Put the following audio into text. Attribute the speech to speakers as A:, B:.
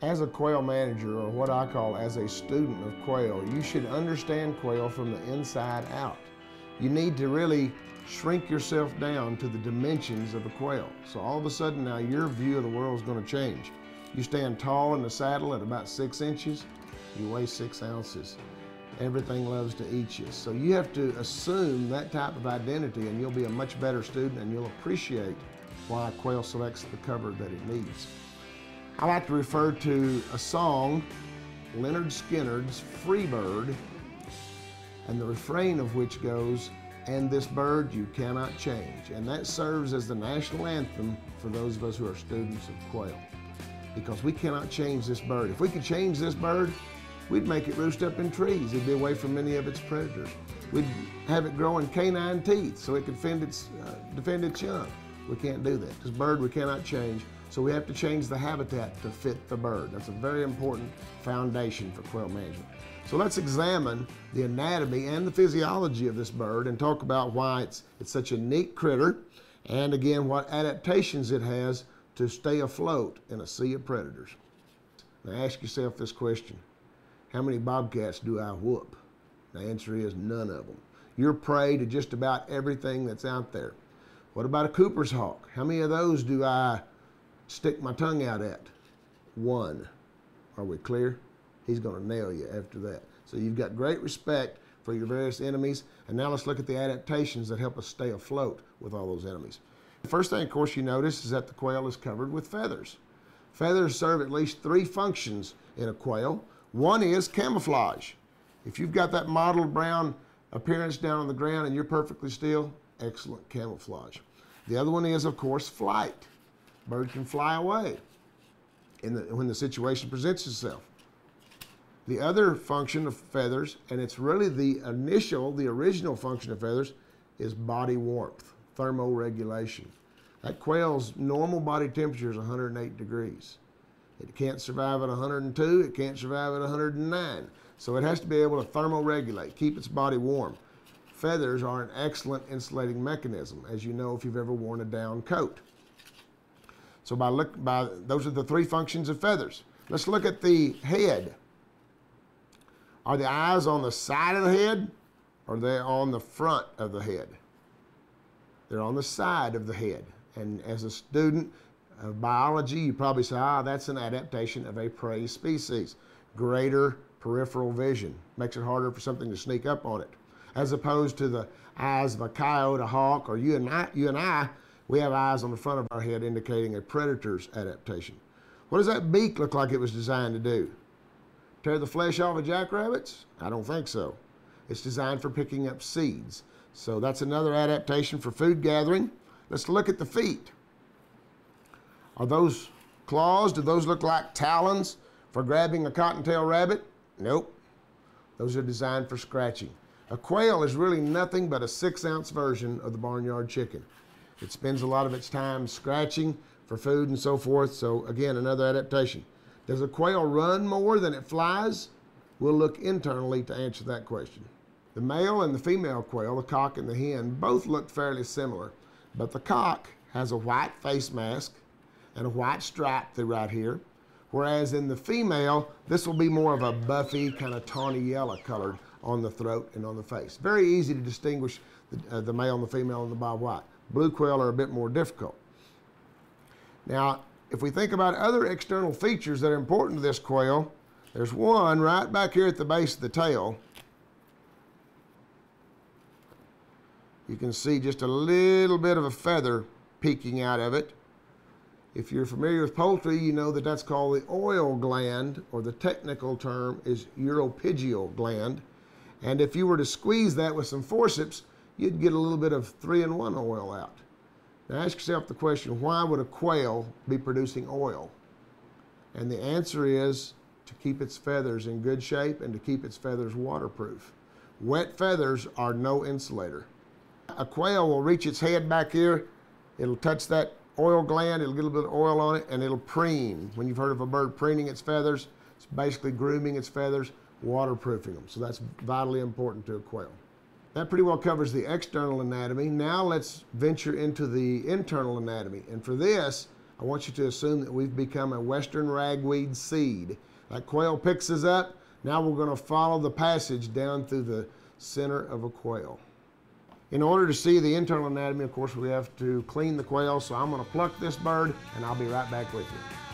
A: As a quail manager, or what I call as a student of quail, you should understand quail from the inside out. You need to really shrink yourself down to the dimensions of a quail. So all of a sudden now your view of the world is going to change. You stand tall in the saddle at about six inches, you weigh six ounces. Everything loves to eat you. So you have to assume that type of identity and you'll be a much better student and you'll appreciate why quail selects the cover that it needs. I like to refer to a song, Lynyrd Skynyrd's Freebird, and the refrain of which goes, and this bird you cannot change. And that serves as the national anthem for those of us who are students of quail. Because we cannot change this bird. If we could change this bird, we'd make it roost up in trees. It'd be away from many of its predators. We'd have it growing canine teeth so it could its, uh, defend its young. We can't do that. This bird we cannot change, so we have to change the habitat to fit the bird. That's a very important foundation for quail management. So let's examine the anatomy and the physiology of this bird and talk about why it's, it's such a neat critter and again what adaptations it has to stay afloat in a sea of predators. Now ask yourself this question. How many bobcats do I whoop? The answer is none of them. You're prey to just about everything that's out there. What about a Cooper's hawk? How many of those do I stick my tongue out at? One. Are we clear? he's going to nail you after that. So you've got great respect for your various enemies. And now let's look at the adaptations that help us stay afloat with all those enemies. The first thing, of course, you notice is that the quail is covered with feathers. Feathers serve at least three functions in a quail. One is camouflage. If you've got that mottled brown appearance down on the ground and you're perfectly still, excellent camouflage. The other one is, of course, flight. Bird can fly away the, when the situation presents itself. The other function of feathers, and it's really the initial, the original function of feathers, is body warmth, thermoregulation. That quail's normal body temperature is 108 degrees. It can't survive at 102, it can't survive at 109. So it has to be able to thermoregulate, keep its body warm. Feathers are an excellent insulating mechanism, as you know if you've ever worn a down coat. So by look, by those are the three functions of feathers. Let's look at the head. Are the eyes on the side of the head or are they on the front of the head? They're on the side of the head. And as a student of biology, you probably say, ah, that's an adaptation of a prey species. Greater peripheral vision makes it harder for something to sneak up on it. As opposed to the eyes of a coyote, a hawk, or you and I, you and I we have eyes on the front of our head indicating a predator's adaptation. What does that beak look like it was designed to do? Tear the flesh off of jackrabbits? I don't think so. It's designed for picking up seeds. So that's another adaptation for food gathering. Let's look at the feet. Are those claws? Do those look like talons for grabbing a cottontail rabbit? Nope. Those are designed for scratching. A quail is really nothing but a six ounce version of the barnyard chicken. It spends a lot of its time scratching for food and so forth. So again, another adaptation. Does a quail run more than it flies? We'll look internally to answer that question. The male and the female quail, the cock and the hen, both look fairly similar, but the cock has a white face mask and a white stripe through right here, whereas in the female, this will be more of a buffy, kind of tawny yellow colored on the throat and on the face. Very easy to distinguish the, uh, the male and the female and the bobwhite. Blue quail are a bit more difficult. Now, if we think about other external features that are important to this quail, there's one right back here at the base of the tail. You can see just a little bit of a feather peeking out of it. If you're familiar with poultry, you know that that's called the oil gland, or the technical term is uropygial gland. And if you were to squeeze that with some forceps, you'd get a little bit of three-in-one oil out. Now ask yourself the question, why would a quail be producing oil? And the answer is to keep its feathers in good shape and to keep its feathers waterproof. Wet feathers are no insulator. A quail will reach its head back here, it'll touch that oil gland, it'll get a little bit of oil on it, and it'll preen. When you've heard of a bird preening its feathers, it's basically grooming its feathers, waterproofing them. So that's vitally important to a quail. That pretty well covers the external anatomy. Now let's venture into the internal anatomy. And for this, I want you to assume that we've become a western ragweed seed. That quail picks us up. Now we're going to follow the passage down through the center of a quail. In order to see the internal anatomy, of course, we have to clean the quail. So I'm going to pluck this bird and I'll be right back with you.